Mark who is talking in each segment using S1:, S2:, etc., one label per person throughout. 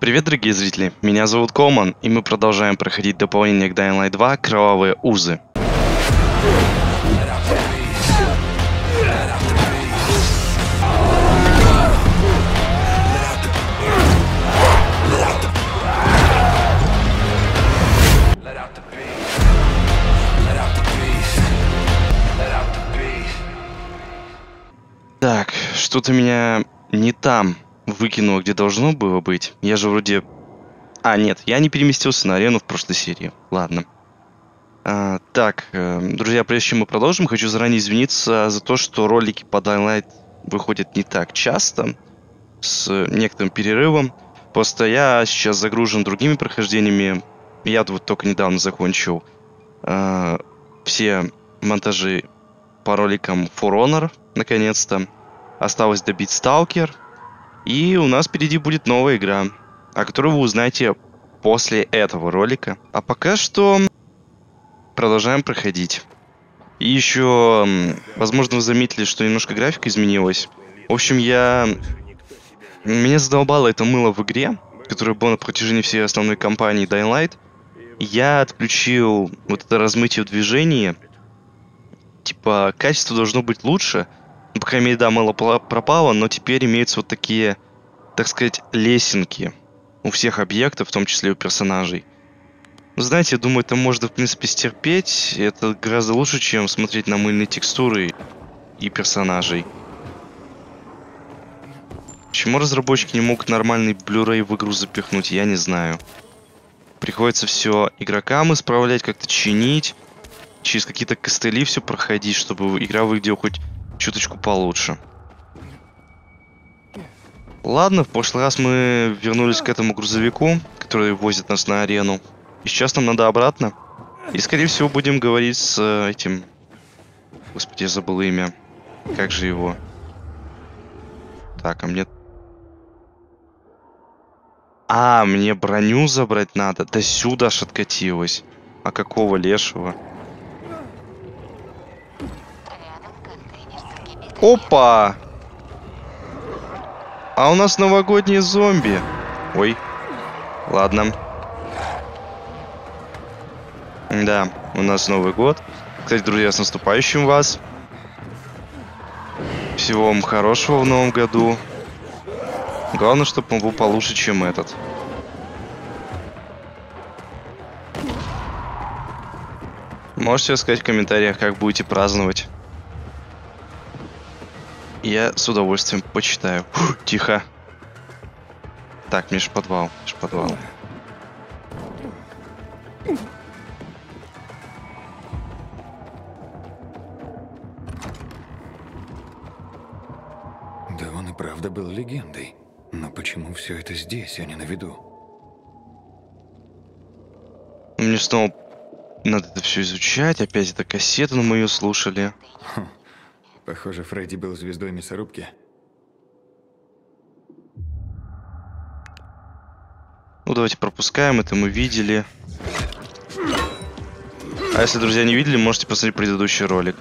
S1: Привет, дорогие зрители! Меня зовут Колман, и мы продолжаем проходить дополнение к Dying Light 2 «Кровавые узы». Так, что-то меня не там выкинуло, где должно было быть. Я же вроде... А, нет, я не переместился на арену в прошлой серии. Ладно. А, так, э, друзья, прежде чем мы продолжим, хочу заранее извиниться за то, что ролики по Dying Light выходят не так часто, с некоторым перерывом. Просто я сейчас загружен другими прохождениями. Я вот только недавно закончил э, все монтажи по роликам For Honor, наконец-то. Осталось добить Сталкер. И у нас впереди будет новая игра, о которой вы узнаете после этого ролика. А пока что продолжаем проходить. И еще, возможно, вы заметили, что немножко графика изменилась. В общем, я... Меня задолбало это мыло в игре, которое было на протяжении всей основной кампании Dying Light. Я отключил вот это размытие в движении. Типа, качество должно быть лучше. По крайней мере, да, пла- пропало, но теперь имеются вот такие, так сказать, лесенки у всех объектов, в том числе и у персонажей. Ну, Знаете, я думаю, это можно, в принципе, стерпеть. Это гораздо лучше, чем смотреть на мыльные текстуры и персонажей. Почему разработчики не могут нормальный Blu-ray в игру запихнуть, я не знаю. Приходится все игрокам исправлять, как-то чинить, через какие-то костыли все проходить, чтобы игра выглядела хоть чуточку получше. Ладно, в прошлый раз мы вернулись к этому грузовику, который возит нас на арену. И сейчас нам надо обратно. И, скорее всего, будем говорить с э, этим... Господи, я забыл имя. Как же его? Так, а мне... А, мне броню забрать надо. Да сюда аж откатилась. А какого лешего? Опа! А у нас новогодние зомби. Ой. Ладно. Да, у нас Новый год. Кстати, друзья, с наступающим вас. Всего вам хорошего в новом году. Главное, чтобы он был получше, чем этот. Можете сказать в комментариях, как будете праздновать. Я с удовольствием почитаю. Фу, тихо. Так, межподвал, межподвал.
S2: Да он и правда был легендой. Но почему все это здесь, а не на виду?
S1: Мне снова надо это все изучать. Опять эта кассета на мою слушали.
S2: Похоже, Фредди был звездой мясорубки.
S1: Ну, давайте пропускаем, это мы видели. А если, друзья, не видели, можете посмотреть предыдущий ролик.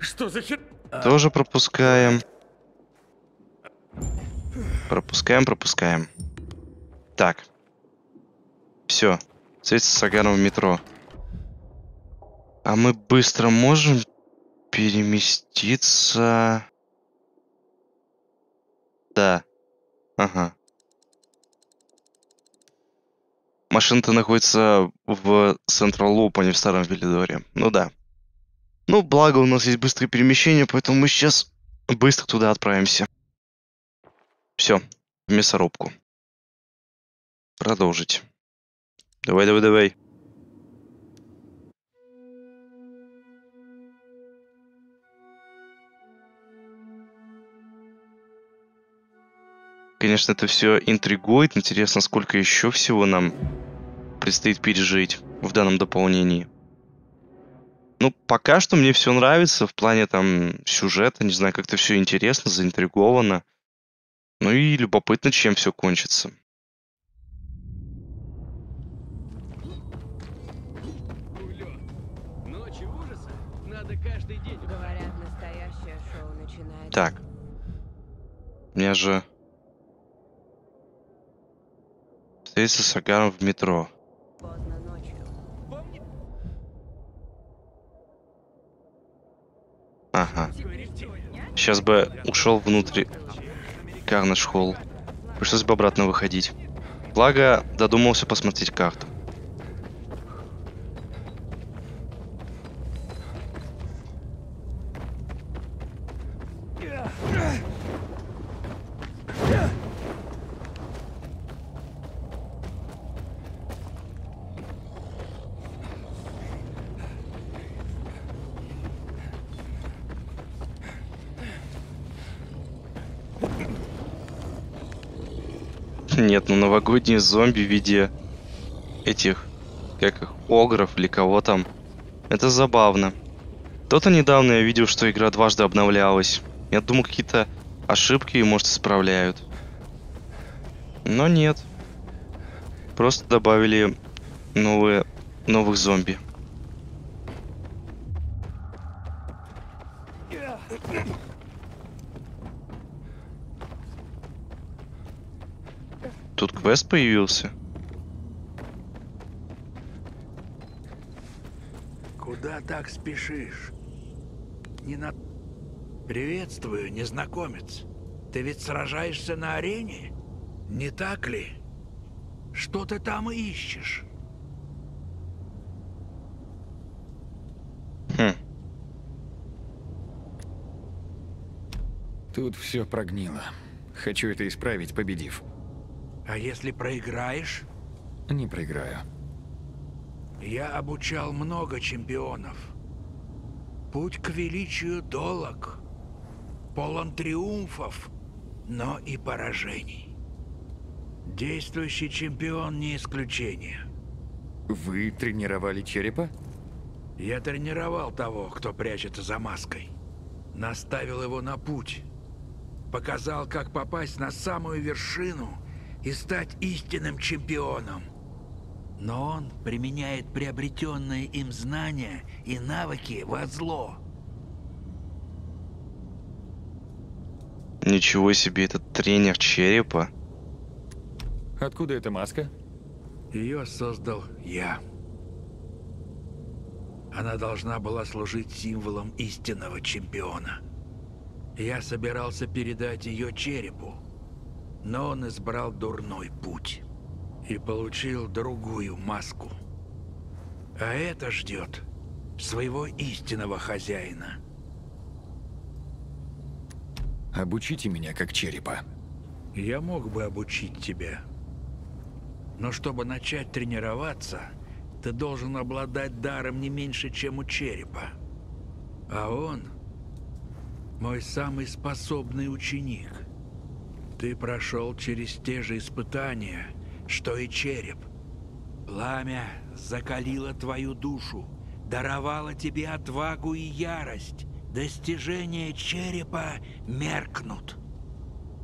S2: Что за хер...
S1: Тоже пропускаем. Пропускаем, пропускаем. Так. Все. Встретиться с Аганом в метро. А мы быстро можем переместиться... Да. Ага. Машина-то находится в Централ Луп, а не в Старом Велидоре. Ну да. Ну, благо у нас есть быстрое перемещение, поэтому мы сейчас быстро туда отправимся. Все, в мясорубку. Продолжить. Давай, давай, давай. Конечно, это все интригует. Интересно, сколько еще всего нам предстоит пережить в данном дополнении. Ну, пока что мне все нравится в плане там сюжета, не знаю, как-то все интересно, заинтриговано. Ну и любопытно, чем все кончится. Так. Мне же... Встретиться с Агаром в метро. Ага. Сейчас бы ушел внутрь Карнаж Холл. Пришлось бы обратно выходить. Благо, додумался посмотреть карту. Нет, ну новогодние зомби в виде этих, как их, огров или кого там. Это забавно. То-то недавно я видел, что игра дважды обновлялась. Я думал, какие-то ошибки, может, исправляют. Но нет. Просто добавили новые, новых зомби. Тут квест появился.
S3: Куда так спешишь? Не на... Приветствую, незнакомец. Ты ведь сражаешься на арене? Не так ли? Что ты там ищешь?
S1: Хм.
S2: Тут все прогнило. Хочу это исправить, победив.
S3: А если проиграешь?
S2: Не проиграю.
S3: Я обучал много чемпионов. Путь к величию долог, полон триумфов, но и поражений. Действующий чемпион не исключение.
S2: Вы тренировали черепа?
S3: Я тренировал того, кто прячется за маской. Наставил его на путь. Показал, как попасть на самую вершину и стать истинным чемпионом. Но он применяет приобретенные им знания и навыки во зло.
S1: Ничего себе, этот тренер черепа.
S2: Откуда эта маска?
S3: Ее создал я. Она должна была служить символом истинного чемпиона. Я собирался передать ее черепу, но он избрал дурной путь и получил другую маску. А это ждет своего истинного хозяина.
S2: Обучите меня как черепа.
S3: Я мог бы обучить тебя. Но чтобы начать тренироваться, ты должен обладать даром не меньше, чем у черепа. А он мой самый способный ученик. Ты прошел через те же испытания, что и череп. Пламя закалило твою душу, даровало тебе отвагу и ярость. Достижения черепа меркнут.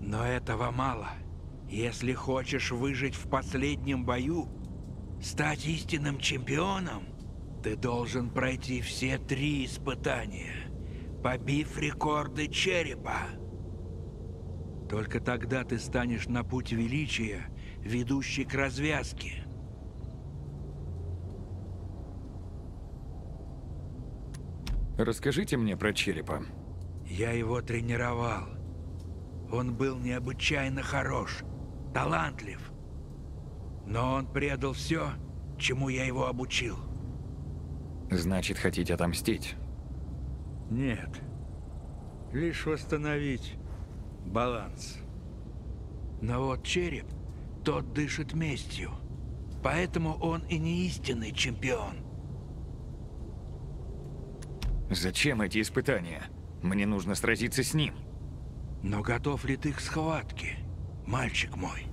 S3: Но этого мало. Если хочешь выжить в последнем бою, стать истинным чемпионом, ты должен пройти все три испытания, побив рекорды черепа. Только тогда ты станешь на путь величия, ведущий к развязке.
S2: Расскажите мне про черепа.
S3: Я его тренировал. Он был необычайно хорош, талантлив. Но он предал все, чему я его обучил.
S2: Значит, хотите отомстить?
S3: Нет. Лишь восстановить баланс. Но вот череп, тот дышит местью. Поэтому он и не истинный чемпион.
S2: Зачем эти испытания? Мне нужно сразиться с ним.
S3: Но готов ли ты к схватке, мальчик мой?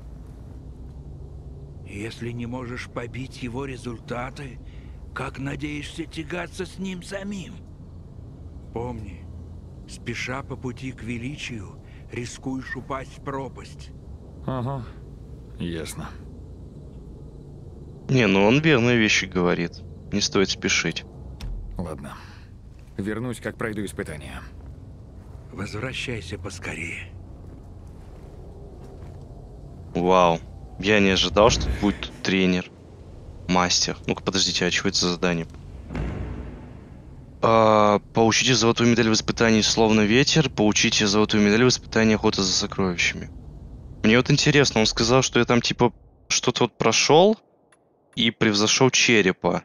S3: Если не можешь побить его результаты, как надеешься тягаться с ним самим? Помни, спеша по пути к величию, рискуешь упасть в пропасть.
S2: Ага. Ясно.
S1: Не, ну он верные вещи говорит. Не стоит спешить.
S2: Ладно. Вернусь, как пройду испытание.
S3: Возвращайся поскорее.
S1: Вау. Я не ожидал, что будет тут тренер. Мастер. Ну-ка, подождите, а что это за задание? А, получите золотую медаль в испытании словно ветер. Получите золотую медаль в испытании охота за сокровищами. Мне вот интересно, он сказал, что я там типа что-то вот прошел и превзошел черепа.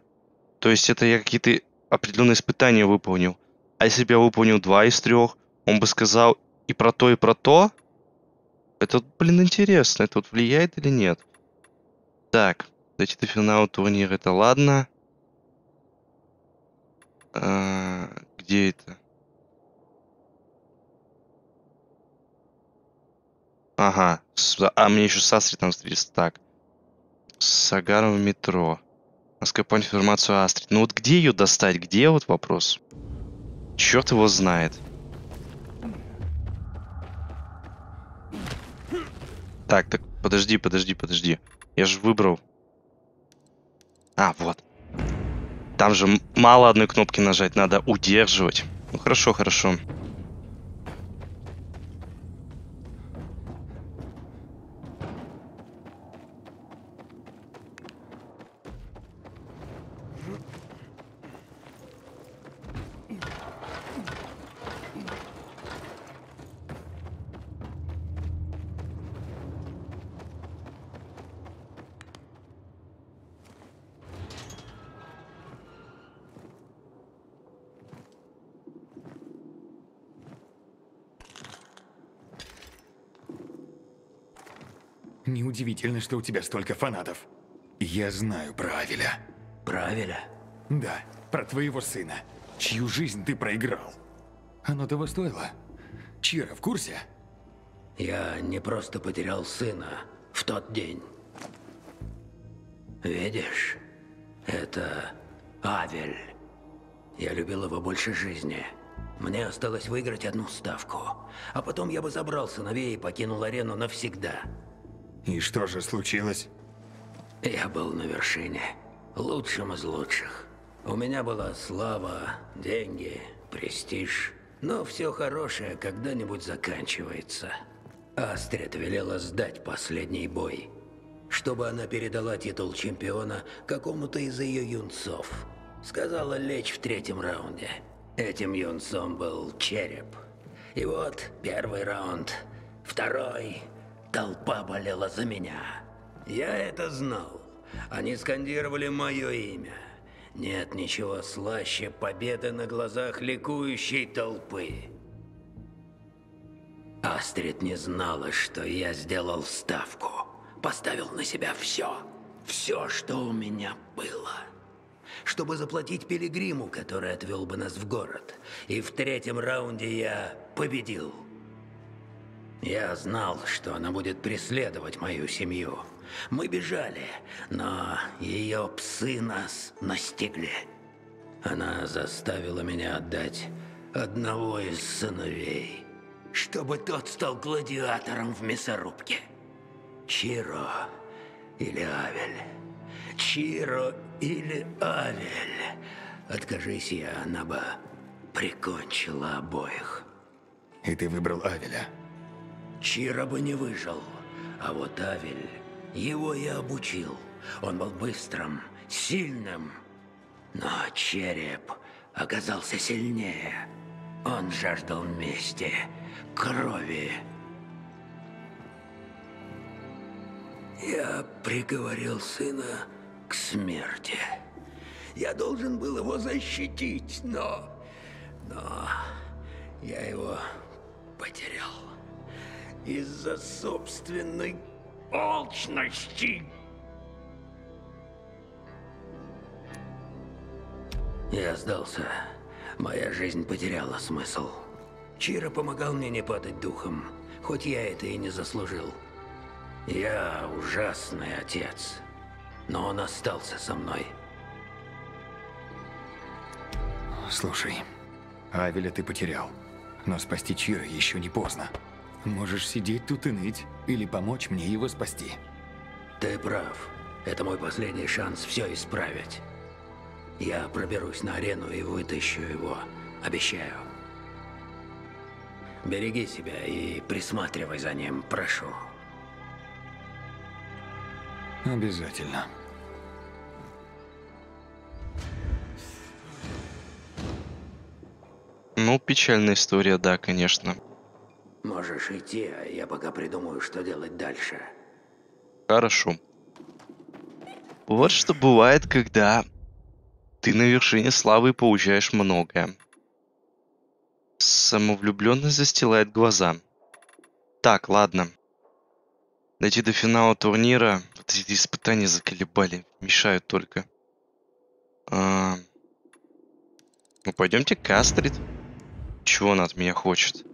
S1: То есть это я какие-то определенные испытания выполнил. А если бы я выполнил два из трех, он бы сказал и про то, и про то? Это, блин, интересно, это вот влияет или нет? Так, дойти до финала турнира, это ладно. А, где это? Ага, а мне еще с Астрид там встретиться. Так, с Агаром в метро. Раскопать информацию о Астрид. Ну вот где ее достать? Где вот вопрос? Черт его знает. Так, так, подожди, подожди, подожди. Я же выбрал. А, вот. Там же мало одной кнопки нажать, надо удерживать. Ну хорошо, хорошо.
S2: Неудивительно, что у тебя столько фанатов. Я знаю про Авеля.
S4: Правильно.
S2: Да, про твоего сына, чью жизнь ты проиграл. Оно того стоило. Чира в курсе?
S4: Я не просто потерял сына в тот день. Видишь, это Авель. Я любил его больше жизни. Мне осталось выиграть одну ставку. А потом я бы забрал сыновей и покинул арену навсегда.
S2: И что же случилось?
S4: Я был на вершине. Лучшим из лучших. У меня была слава, деньги, престиж. Но все хорошее когда-нибудь заканчивается. Астрид велела сдать последний бой. Чтобы она передала титул чемпиона какому-то из ее юнцов. Сказала лечь в третьем раунде. Этим юнцом был Череп. И вот первый раунд, второй. Толпа болела за меня. Я это знал. Они скандировали мое имя. Нет ничего слаще победы на глазах ликующей толпы. Астрид не знала, что я сделал ставку. Поставил на себя все. Все, что у меня было. Чтобы заплатить Пилигриму, который отвел бы нас в город. И в третьем раунде я победил. Я знал, что она будет преследовать мою семью. Мы бежали, но ее псы нас настигли. Она заставила меня отдать одного из сыновей, чтобы тот стал гладиатором в мясорубке. Чиро или Авель. Чиро или Авель. Откажись я, она бы прикончила обоих.
S2: И ты выбрал Авеля.
S4: Чиро бы не выжил, а вот Авель, его я обучил. Он был быстрым, сильным. Но череп оказался сильнее. Он жаждал мести, крови. Я приговорил сына к смерти. Я должен был его защитить, но... Но я его потерял из-за собственной алчности. Я сдался. Моя жизнь потеряла смысл. Чиро помогал мне не падать духом, хоть я это и не заслужил. Я ужасный отец, но он остался со мной.
S2: Слушай, Авеля ты потерял. Но спасти Чира еще не поздно. Можешь сидеть тут и ныть, или помочь мне его спасти.
S4: Ты прав. Это мой последний шанс все исправить. Я проберусь на арену и вытащу его Обещаю. Береги себя и присматривай за ним, прошу.
S2: Обязательно.
S1: Ну, печальная история, да, конечно.
S4: Можешь идти, а я пока придумаю, что делать дальше.
S1: Хорошо. Вот что бывает, когда ты на вершине славы получаешь многое. Самовлюбленность застилает глаза. Так, ладно. Дойти до финала турнира. Вот эти испытания заколебали. Мешают только. А, Ну, пойдемте к Астрид. Чего она от меня хочет?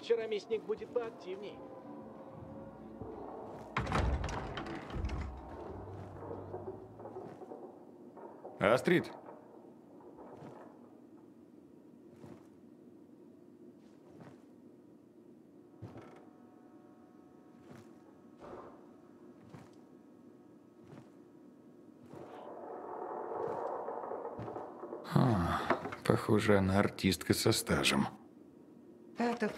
S5: Вчера мясник будет поактивней.
S2: Астрид, А, похоже, она артистка со стажем.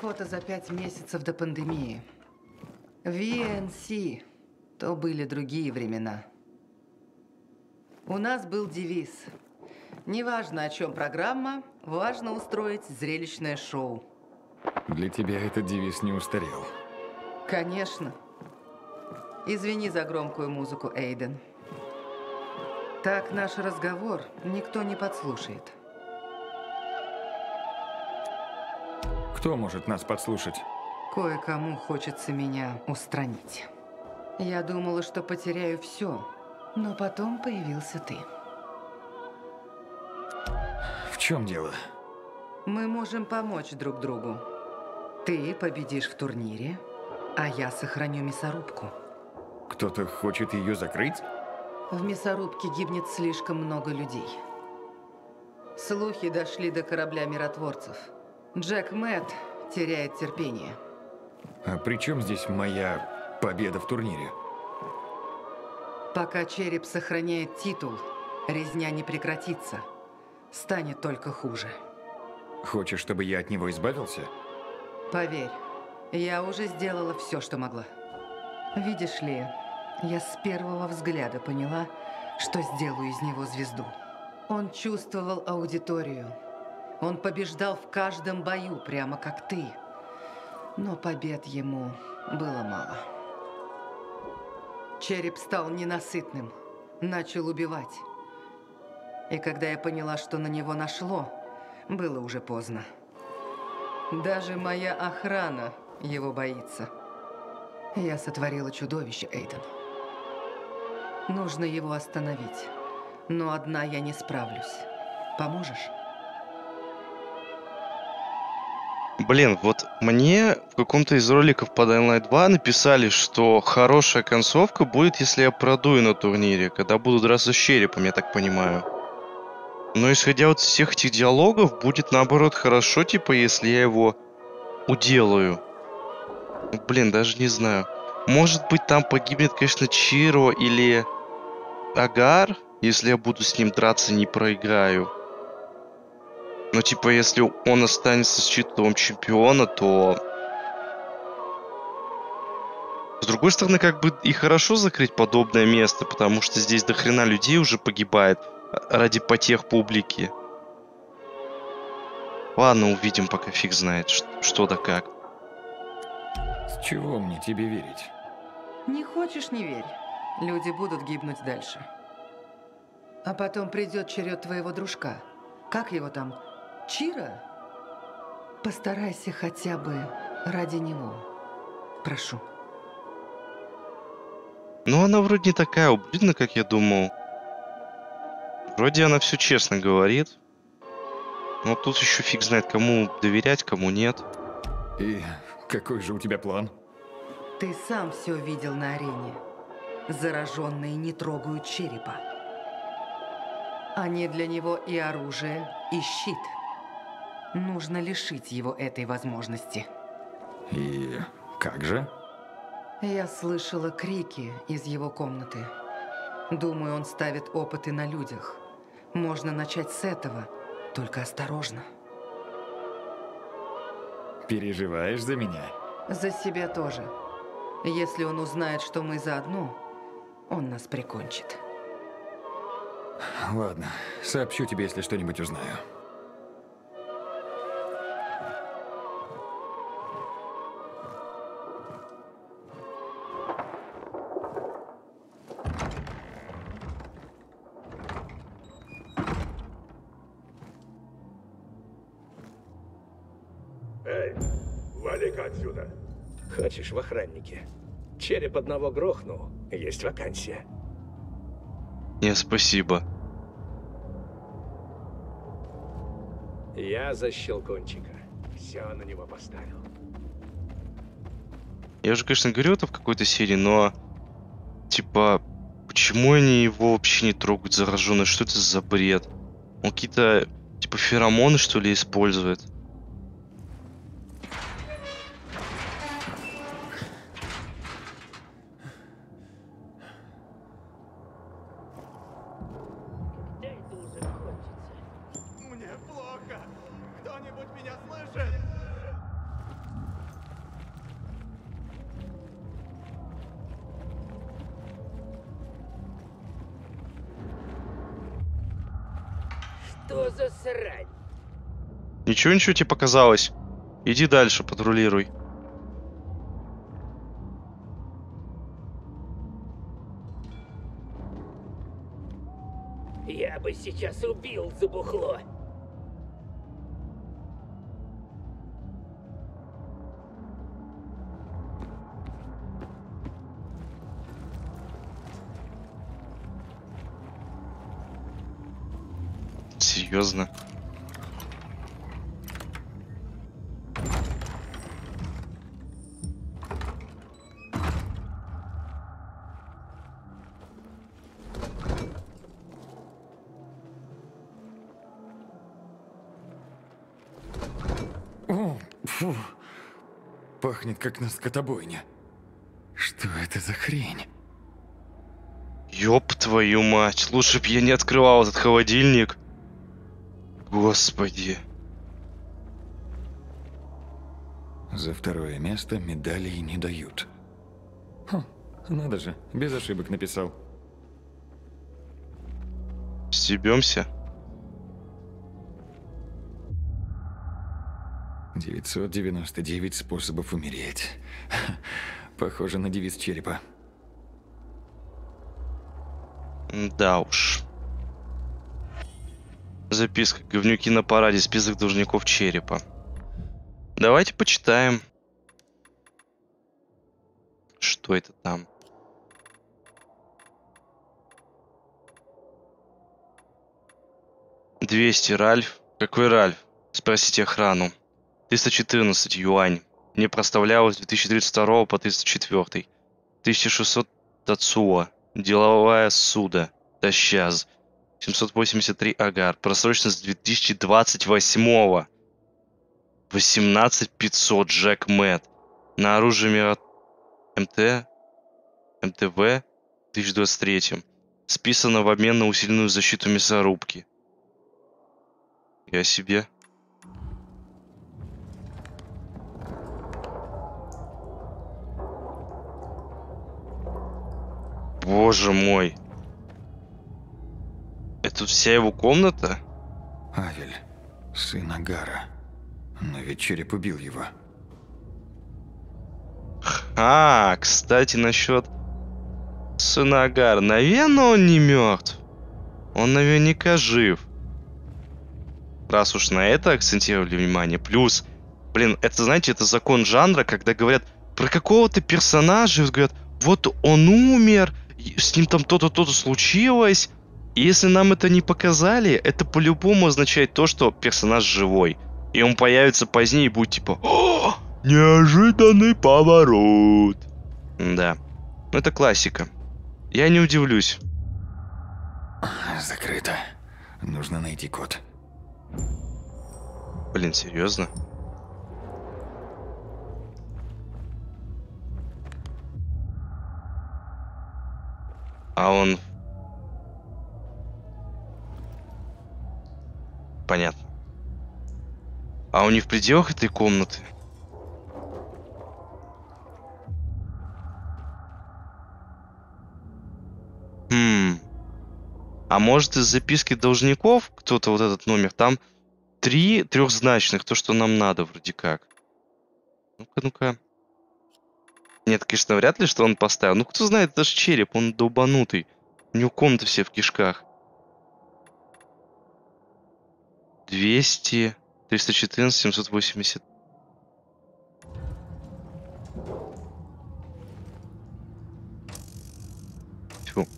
S6: Фото за пять месяцев до пандемии. VNC. То были другие времена. У нас был девиз. Неважно, о чем программа, важно устроить зрелищное шоу.
S2: Для тебя этот девиз не устарел.
S6: Конечно. Извини за громкую музыку, Эйден. Так наш разговор никто не подслушает.
S2: Кто может нас подслушать?
S6: Кое-кому хочется меня устранить. Я думала, что потеряю все, но потом появился ты.
S2: В чем дело?
S6: Мы можем помочь друг другу. Ты победишь в турнире, а я сохраню мясорубку.
S2: Кто-то хочет ее закрыть?
S6: В мясорубке гибнет слишком много людей. Слухи дошли до корабля миротворцев. Джек Мэтт теряет терпение.
S2: А при чем здесь моя победа в турнире?
S6: Пока череп сохраняет титул, резня не прекратится. Станет только хуже.
S2: Хочешь, чтобы я от него избавился?
S6: Поверь, я уже сделала все, что могла. Видишь ли, я с первого взгляда поняла, что сделаю из него звезду. Он чувствовал аудиторию. Он побеждал в каждом бою, прямо как ты. Но побед ему было мало. Череп стал ненасытным, начал убивать. И когда я поняла, что на него нашло, было уже поздно. Даже моя охрана его боится. Я сотворила чудовище, Эйден. Нужно его остановить. Но одна я не справлюсь. Поможешь?
S1: Блин, вот мне в каком-то из роликов по Dying Light 2 написали, что хорошая концовка будет, если я продую на турнире, когда буду драться с черепом, я так понимаю. Но исходя от всех этих диалогов, будет наоборот хорошо, типа, если я его уделаю. Блин, даже не знаю. Может быть, там погибнет, конечно, Чиро или Агар, если я буду с ним драться, не проиграю. Но типа, если он останется с титулом чемпиона, то... С другой стороны, как бы и хорошо закрыть подобное место, потому что здесь до хрена людей уже погибает ради потех публики. Ладно, увидим, пока фиг знает, что да как.
S2: С чего мне тебе верить?
S6: Не хочешь, не верь. Люди будут гибнуть дальше. А потом придет черед твоего дружка. Как его там? Чира? Постарайся хотя бы ради него. Прошу.
S1: Ну, она вроде не такая ублюдная, как я думал. Вроде она все честно говорит. Но тут еще фиг знает, кому доверять, кому нет.
S2: И какой же у тебя план?
S6: Ты сам все видел на арене. Зараженные не трогают черепа. Они для него и оружие, и щит. Нужно лишить его этой возможности.
S2: И как же?
S6: Я слышала крики из его комнаты. Думаю, он ставит опыты на людях. Можно начать с этого, только осторожно.
S2: Переживаешь за меня?
S6: За себя тоже. Если он узнает, что мы заодно, он нас прикончит.
S2: Ладно, сообщу тебе, если что-нибудь узнаю.
S7: В охраннике? Череп одного грохнул, есть вакансия.
S1: Не, спасибо.
S7: Я за щелкунчика. Все на него поставил.
S1: Я уже, конечно, говорил это в какой-то серии, но... Типа, почему они его вообще не трогают зараженный? Что это за бред? Он какие-то, типа, феромоны, что ли, использует?
S8: Меня слышит?
S9: Что за срань?
S1: Ничего, ничего тебе показалось. Иди дальше, патрулируй.
S9: Я бы сейчас убил за
S1: Серьезно?
S2: О, фу. Пахнет как на скотобойне. Что это за хрень?
S1: Ёб твою мать, лучше б я не открывал этот холодильник. Господи.
S2: За второе место медалей не дают. Хм, надо же, без ошибок написал.
S1: Стебемся?
S2: 999 способов умереть. Похоже на девиз черепа.
S1: Да уж. Записка. Говнюки на параде. Список должников черепа. Давайте почитаем. Что это там? Двести, Ральф. Какой Ральф? Спросите охрану. 314 юань. Не проставлялось с 2032 по 304. 1600 Тацуа. Деловая суда. Да сейчас. 783 агар. Просроченность 2028. 18500 Джек Мэтт. На оружие мира МТ, МТВ в 2023. Списано в обмен на усиленную защиту мясорубки. Я себе. Боже мой. Это вся его комната?
S2: Авель, сын Агара. Но ведь череп убил его.
S1: А, кстати, насчет сына Агара. Наверное, он не мертв. Он наверняка жив. Раз уж на это акцентировали внимание. Плюс, блин, это, знаете, это закон жанра, когда говорят про какого-то персонажа, говорят, вот он умер, с ним там то-то, то-то случилось. И если нам это не показали, это по-любому означает то, что персонаж живой. И он появится позднее и будет типа «О, неожиданный поворот. Да, ну это классика. Я не удивлюсь.
S2: Закрыто. Нужно найти код.
S1: Блин, серьезно? А он... Понятно. А он не в пределах этой комнаты? Хм. А может из записки должников кто-то вот этот номер? Там три трехзначных, то, что нам надо вроде как. Ну-ка, ну-ка. Нет, конечно, вряд ли, что он поставил. Ну, кто знает, это же череп, он долбанутый. У него комнаты все в кишках. 200, 314, 780. Тьфу.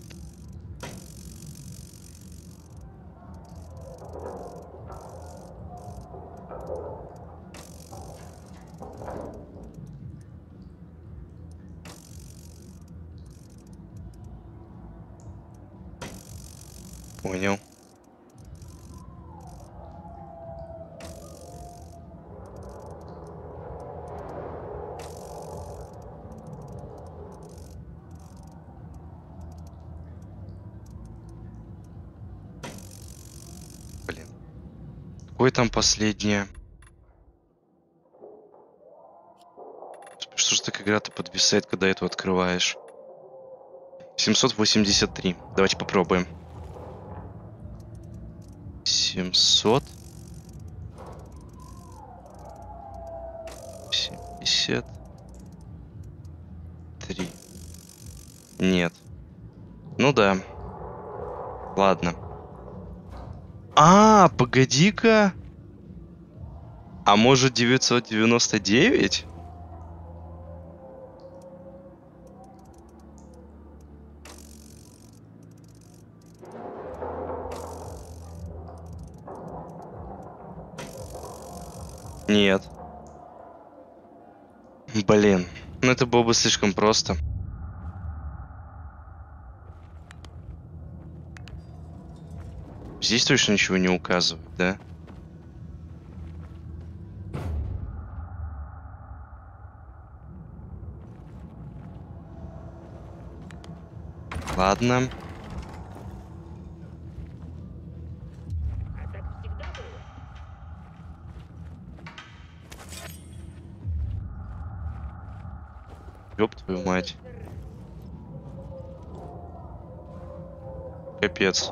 S1: Понял. Блин. Какое там последнее? Что ж так игра-то подвисает, когда эту открываешь? 783. Давайте попробуем. 700. 73. Нет. Ну да. Ладно. А, погоди-ка. А может 999? Нет. Блин, ну это было бы слишком просто. Здесь точно ничего не указывает, да? Ладно. Ёб твою мать. Капец.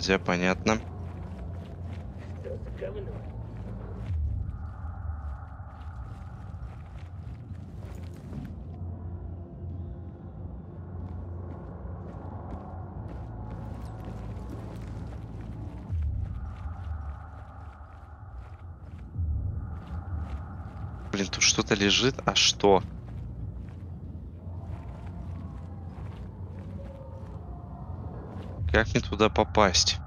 S1: нельзя, понятно. Блин, тут что-то лежит, а что? Как мне туда попасть?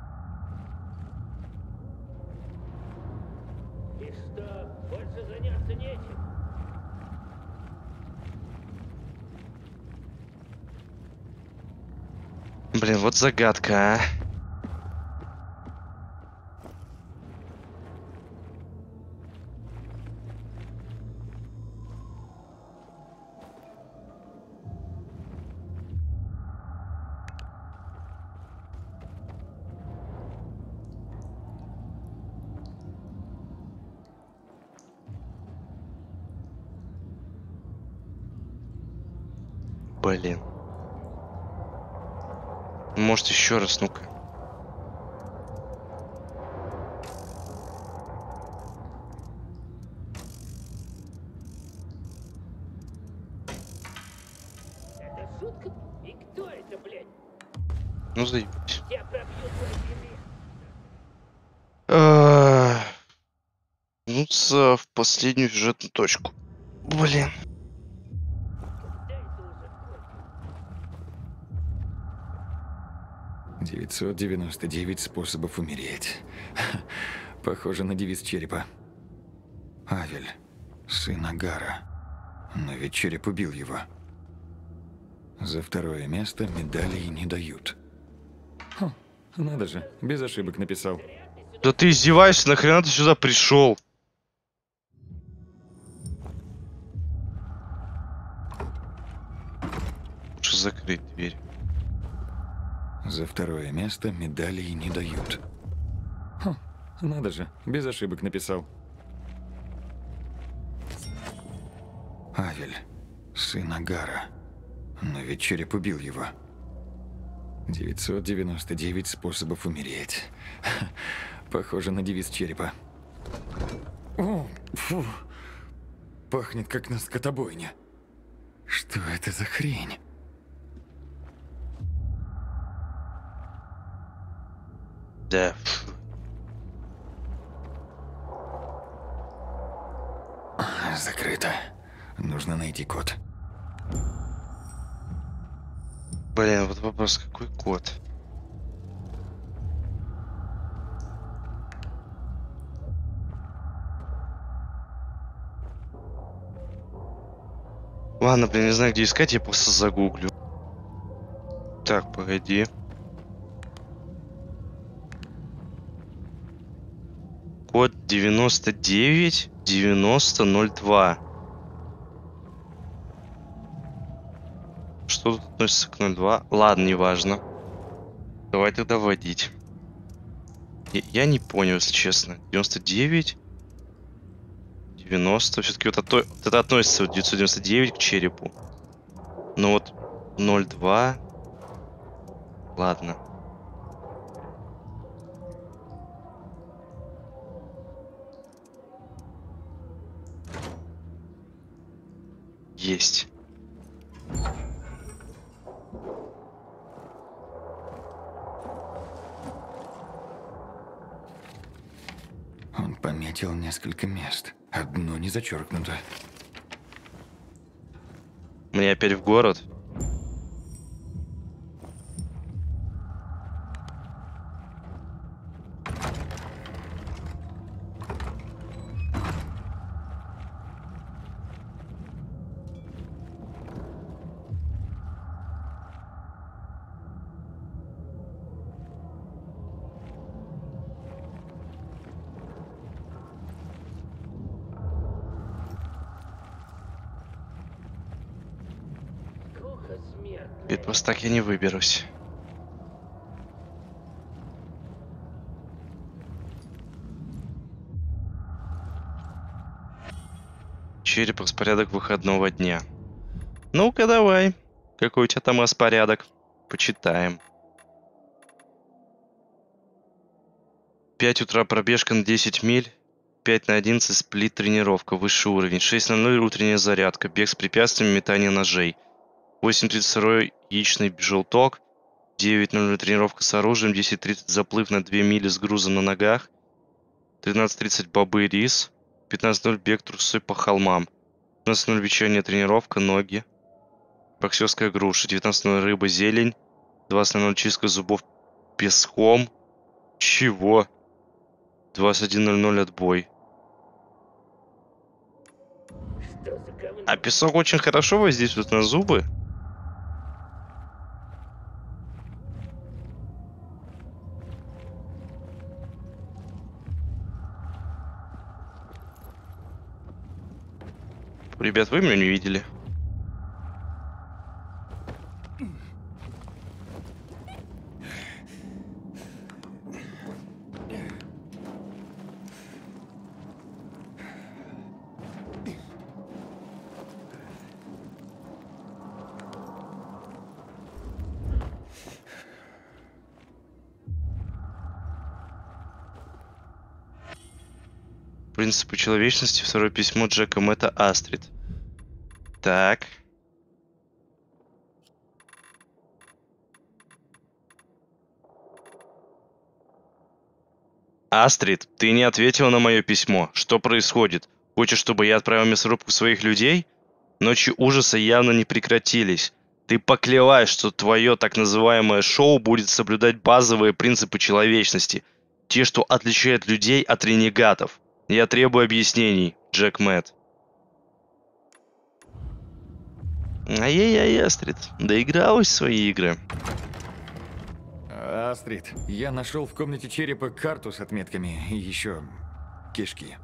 S1: Блин, вот загадка, а. Еще раз, ну-ка.
S9: Это шутка? И кто это, блядь?
S1: Ну заебись. Вернуться в последнюю сюжетную точку. Блин.
S9: Дай ты уже кончил.
S2: 999 способов умереть. Похоже на девиз черепа. Авель, сын Агара. Но ведь череп убил его. За второе место медалей не дают. Хм, надо же, без ошибок написал.
S1: Да ты издеваешься, нахрена ты сюда пришел? Лучше закрыть дверь.
S2: За второе место медалей не дают. Хм, надо же, без ошибок написал. Авель, сын Агара. Но ведь череп убил его. 999 способов умереть. Похоже на девиз черепа. О, фу. Пахнет как на скотобойне. Что это за хрень?
S1: Да.
S2: Закрыто. Нужно найти код.
S1: Блин, вот вопрос, какой код? Ладно, блин, не знаю, где искать, я просто загуглю. Так, погоди. Код 99 9002. Что тут относится к 02? Ладно, неважно. Давай тогда вводить. Я, не понял, если честно. 99 90. Все-таки вот, ото- вот это относится вот 999 к черепу. Но вот 02. Ладно. Есть.
S2: Он пометил несколько мест. Одно не зачеркнуто.
S1: Мне опять в город. Просто так я не выберусь. Череп распорядок выходного дня. Ну-ка давай. Какой у тебя там распорядок? Почитаем. 5 утра пробежка на 10 миль. 5 на 11 сплит тренировка, высший уровень. 6 на 0 утренняя зарядка, бег с препятствиями, метание ножей. 8.32 яичный желток. 9.00 тренировка с оружием. 10.30 заплыв на 2 мили с грузом на ногах. 13.30 бобы и рис. 15.00 бег трусой по холмам. 15.00 вечерняя тренировка, ноги. Боксерская груша. 19.00 рыба, зелень. 20.00 чистка зубов песком. Чего? 21.00 отбой. А песок очень хорошо воздействует на зубы. Ребят, вы меня не видели. Принципы человечности. Второе письмо Джека Мэтта Астрид. Так. Астрид, ты не ответила на мое письмо. Что происходит? Хочешь, чтобы я отправил мясорубку своих людей? Ночи ужаса явно не прекратились. Ты поклялась, что твое так называемое шоу будет соблюдать базовые принципы человечности. Те, что отличают людей от ренегатов. Я требую объяснений, Джек Мэтт. Ай-яй-яй, Астрид, доигралась в свои игры.
S2: Астрид, я нашел в комнате черепа карту с отметками и еще кишки.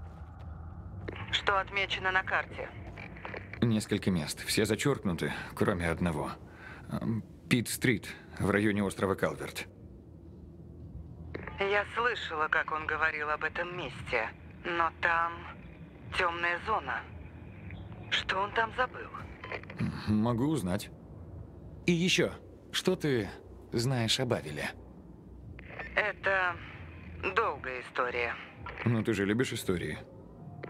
S6: Что отмечено на карте?
S2: Несколько мест, все зачеркнуты, кроме одного. Пит-стрит, в районе острова Калверт.
S6: Я слышала, как он говорил об этом месте, но там темная зона. Что он там забыл?
S2: Могу узнать. И еще, что ты знаешь об Авеле?
S6: Это долгая история.
S2: Ну, ты же любишь истории.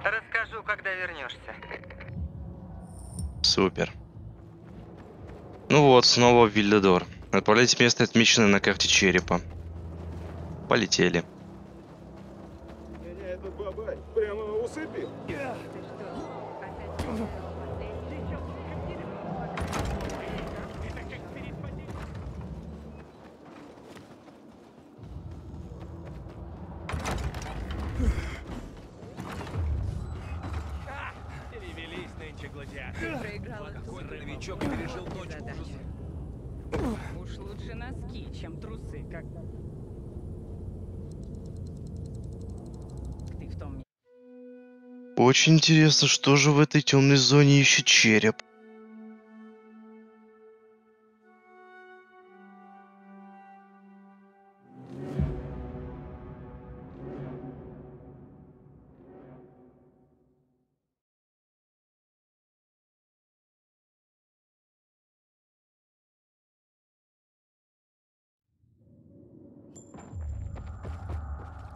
S6: Расскажу, когда вернешься.
S1: Супер. Ну вот, снова Вильдедор. Отправляйте в место, отмеченное на карте черепа. Полетели.
S8: Меня этот бабай прямо
S1: Очень интересно, что же в этой темной зоне ищет череп.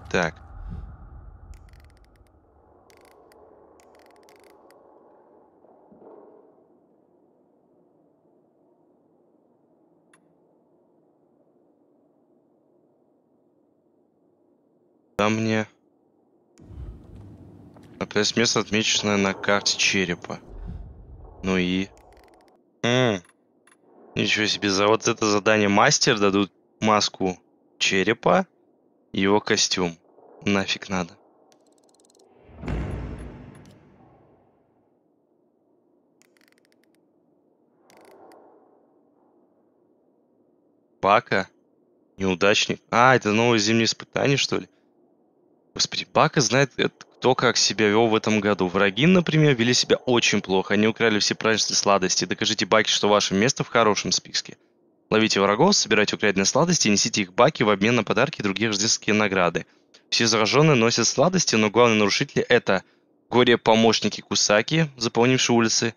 S1: Так. Там мне... Опять место, отмеченное на карте черепа. Ну и... М, Ничего себе, за вот это задание мастер дадут маску черепа и его костюм. Нафиг надо. Бака? Неудачник? А, это новое зимнее испытание, что ли? Господи, Бака знает, э, кто как себя вел в этом году. Враги, например, вели себя очень плохо. Они украли все праздничные сладости. Докажите Баке, что ваше место в хорошем списке. Ловите врагов, собирайте украденные сладости и несите их Баке в обмен на подарки и другие рождественские награды. Все зараженные носят сладости, но главные нарушители это горе-помощники Кусаки, заполнившие улицы,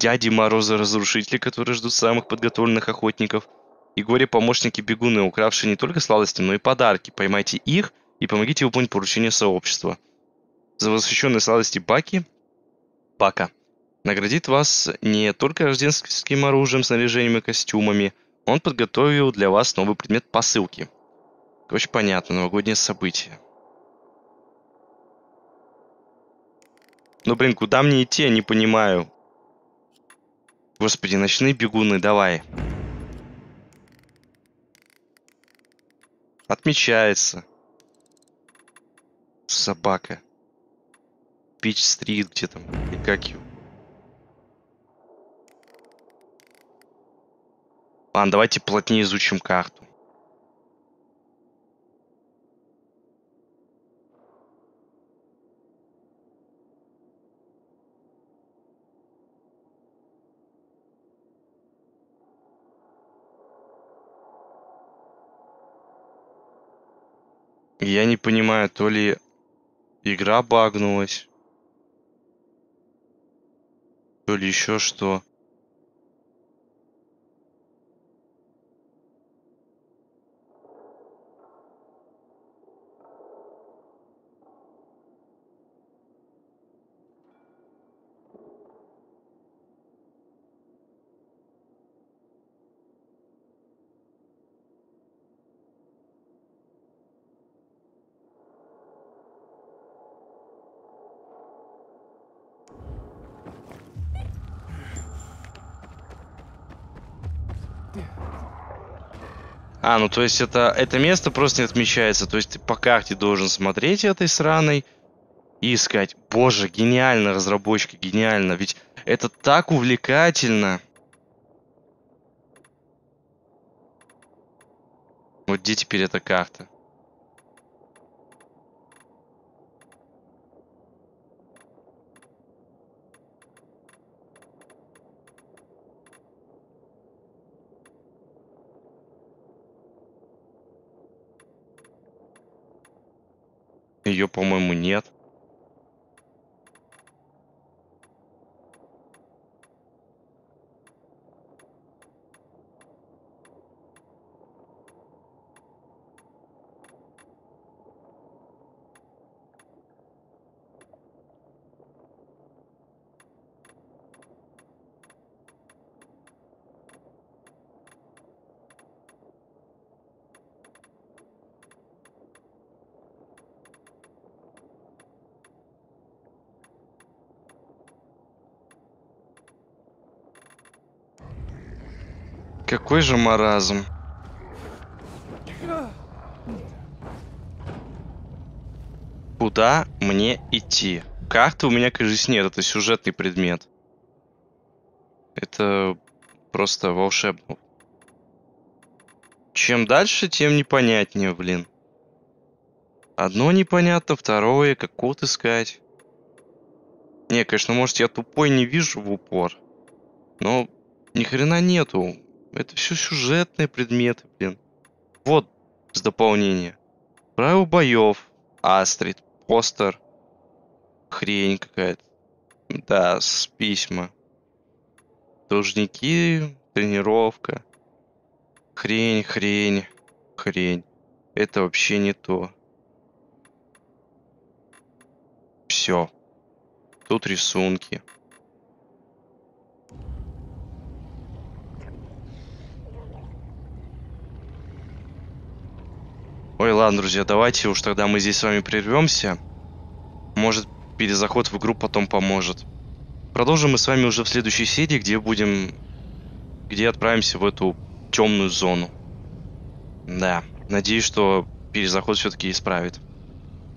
S1: дяди Морозы-разрушители, которые ждут самых подготовленных охотников, и горе-помощники бегуны, укравшие не только сладости, но и подарки. Поймайте их и помогите выполнить поручение сообщества. За восхищенные сладости Баки, Бака, наградит вас не только рождественским оружием, снаряжением и костюмами, он подготовил для вас новый предмет посылки. Короче, понятно, новогоднее событие. Ну, блин, куда мне идти, я не понимаю. Господи, ночные бегуны, давай. Отмечается. Собака. Пич-стрит где там, и как его. Ладно, давайте плотнее изучим карту. Я не понимаю, то ли игра багнулась, то ли еще что. А, ну то есть это, это место просто не отмечается. То есть ты по карте должен смотреть этой сраной и искать. Боже, гениально, разработчики, гениально. Ведь это так увлекательно. Вот где теперь эта карта? Ее, по-моему, нет. Какой же маразм. Куда мне идти? Карты у меня, кажется, нет. Это сюжетный предмет. Это просто волшебно. Чем дальше, тем непонятнее, блин. Одно непонятно, второе, как код искать. Не, конечно, может я тупой не вижу в упор. Но ни хрена нету. Это все сюжетные предметы, блин. Вот с дополнения. Правила боев. Астрид. Постер. Хрень какая-то. Да, с письма. Должники. Тренировка. Хрень, хрень, хрень. Это вообще не то. Все. Тут рисунки. Ой, ладно, друзья, давайте уж тогда мы здесь с вами прервемся. Может, перезаход в игру потом поможет. Продолжим мы с вами уже в следующей серии, где будем... Где отправимся в эту темную зону. Да, надеюсь, что перезаход все-таки исправит.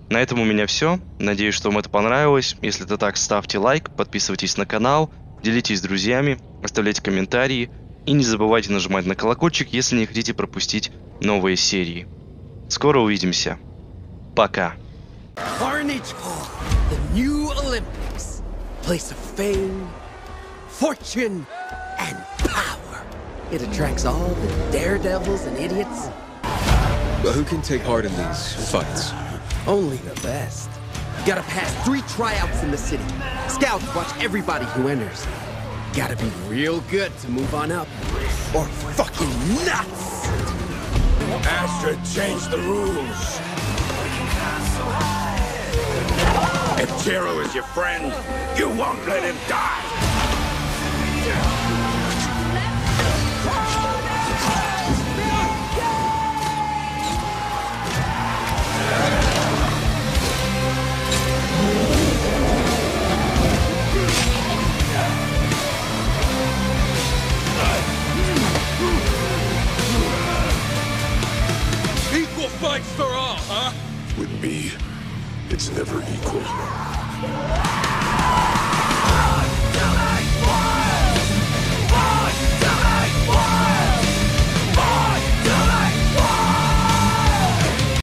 S1: На этом у меня все. Надеюсь, что вам это понравилось. Если это так, ставьте лайк, подписывайтесь на канал, делитесь с друзьями, оставляйте комментарии и не забывайте нажимать на колокольчик, если не хотите пропустить новые серии. Скоро увидимся. Пока.
S10: Carnage Hall, the new Olympics. Place of fame, fortune, and power. It attracts all the daredevils and idiots.
S11: But who can take part in these fights?
S10: Only the best. Gotta pass three tryouts in the city. Scouts watch everybody who enters. Gotta be real good to move on up. Or fucking nuts!
S12: Astrid changed the rules. If Jiro is your friend, you won't let him die. Once for all, huh?
S13: With me, it's never equal.